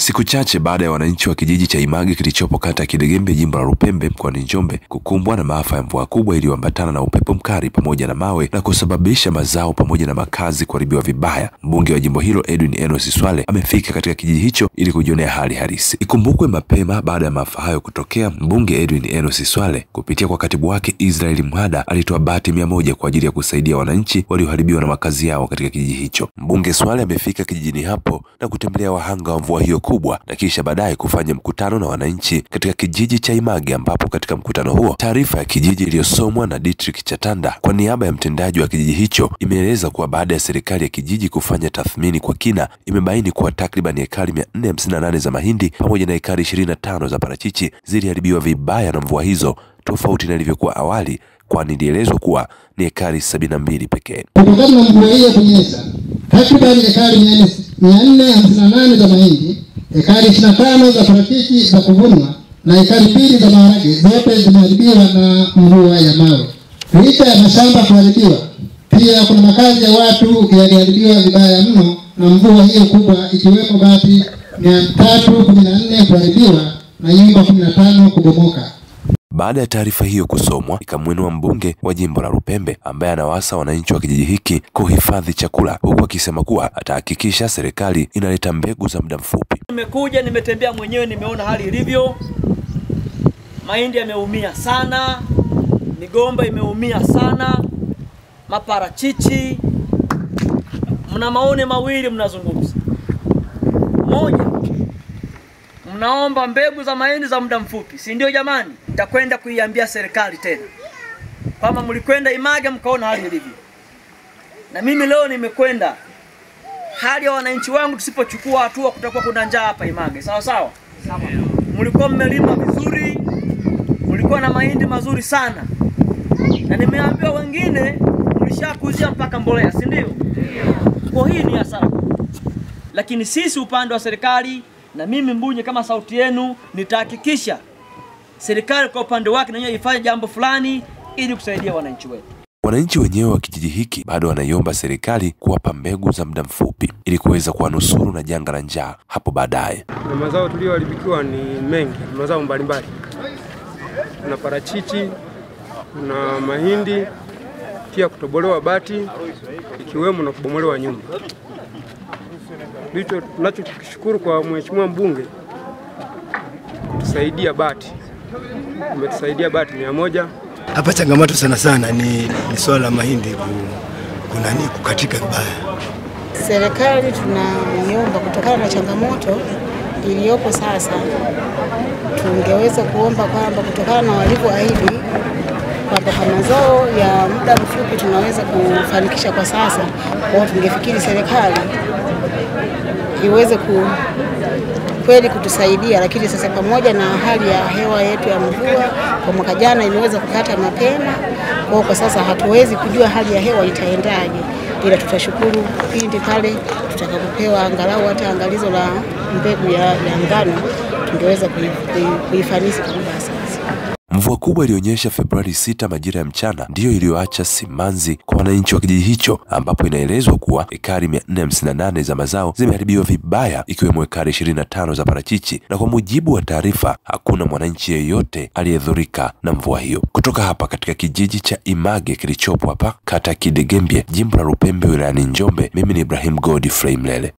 Siku chache baada ya wananchi wa kijiji cha Image kilichopo kata ya Kidegembe jimbo la Lupembe mkoani Njombe kukumbwa na maafa ya mvua kubwa iliyoambatana na upepo mkali pamoja na mawe na kusababisha mazao pamoja na makazi kuharibiwa vibaya, mbunge wa jimbo hilo Edwin Enos Swale amefika katika kijiji hicho ili kujionea hali halisi. Ikumbukwe mapema baada ya maafa hayo kutokea, mbunge Edwin Enos Swale kupitia kwa katibu wake Israel Mhada alitoa bati mia moja kwa ajili ya kusaidia wananchi walioharibiwa na makazi yao katika kijiji hicho. Mbunge Swale amefika kijijini hapo na kutembelea wahanga wa mvua hiyo kubwa na kisha baadaye kufanya mkutano na wananchi katika kijiji cha Image, ambapo katika mkutano huo taarifa ya kijiji iliyosomwa na Dietrich Chatanda kwa niaba ya mtendaji wa kijiji hicho imeeleza kuwa baada ya serikali ya kijiji kufanya tathmini kwa kina, imebaini kuwa takriban ekari 458 za mahindi pamoja na ekari 25 za parachichi ziliharibiwa vibaya na mvua hizo, tofauti na ilivyokuwa awali, kwani ilielezwa kuwa ni ekari 72 pekee. Kutokana na mvua hiyo kunyesha, takriban ekari mia nne hamsini na nane za mahindi, ekari ishirini na tano za parachichi za kuvunwa na ekari mbili za maharage zote zimeharibiwa na mvua ya mawe. Licha ya mashamba kuharibiwa, pia kuna makazi ya watu yaliharibiwa vibaya mno na mvua hiyo kubwa, ikiwemo bati mia tatu kumi na nne kuharibiwa na nyumba kumi na tano kubomoka. Baada ya taarifa hiyo kusomwa, ikamwinua mbunge wa jimbo la Lupembe ambaye anawasa wananchi wa kijiji hiki kuhifadhi chakula, huku akisema kuwa atahakikisha serikali inaleta mbegu za muda mfupi. Nimekuja, nimetembea mwenyewe, nimeona hali ilivyo. Mahindi yameumia sana, migomba imeumia sana, maparachichi. Mna maone mawili mnazungumza. Moja, mnaomba mbegu za mahindi za muda mfupi, si ndio? Jamani, nitakwenda kuiambia serikali tena kwamba mlikwenda Image mkaona hali ilivyo, na mimi leo nimekwenda hali ya wananchi wangu, tusipochukua hatua kutakuwa kuna njaa hapa Image. Sawa sawa, mlikuwa mmelima vizuri, mlikuwa na mahindi mazuri sana, na nimeambiwa wengine mlishakuzia mpaka mbolea, si ndio? Kwa hii ni hasara, lakini sisi upande wa serikali na mimi Mbunye kama sauti yenu nitahakikisha serikali kwa upande wake nayo ifanye jambo fulani ili kusaidia wananchi wetu. Wananchi wenyewe wa kijiji hiki bado wanaiomba serikali kuwapa mbegu za muda mfupi ili kuweza kuwanusuru na janga la njaa hapo baadaye. Na mazao tuliyoharibikiwa ni mengi, mazao mbalimbali. Kuna parachichi, kuna mahindi, pia kutobolewa bati, ikiwemo na kubomolewa nyumba. Ndicho tunachokishukuru kwa mheshimiwa mbunge kutusaidia bati, umetusaidia bati mia moja. Hapa changamoto sana sana ni, ni swala la mahindi kunani kukatika vibaya. Serikali tunaiomba kutokana na changamoto iliyopo sasa, tungeweza kuomba kwamba kutokana na walivyoahidi kwamba kwa mazao ya muda mfupi tunaweza kufanikisha kwa sasa, kwa tungefikiri serikali iweze ku kweli kutusaidia, lakini sasa pamoja na hali ya hewa yetu ya mvua kwa mwaka jana imeweza kukata mapema, kwa kwa sasa hatuwezi kujua hali ya hewa itaendaje, ila tutashukuru pindi pale tutakapopewa angalau hata angalizo la mbegu ya, ya ngano tungeweza kuifanisi muda sasa. Mvua kubwa ilionyesha Februari 6 majira ya mchana ndiyo iliyoacha simanzi kwa wananchi wa kijiji hicho, ambapo inaelezwa kuwa ekari 458 za mazao zimeharibiwa vibaya, ikiwemo ekari 25 za parachichi, na kwa mujibu wa taarifa, hakuna mwananchi yeyote aliyedhurika na mvua hiyo. Kutoka hapa katika kijiji cha Image kilichopo hapa kata Kidegembye, jimbo la Lupembe, wilayani Njombe, mimi ni Ibrahim Godfrey Mlele.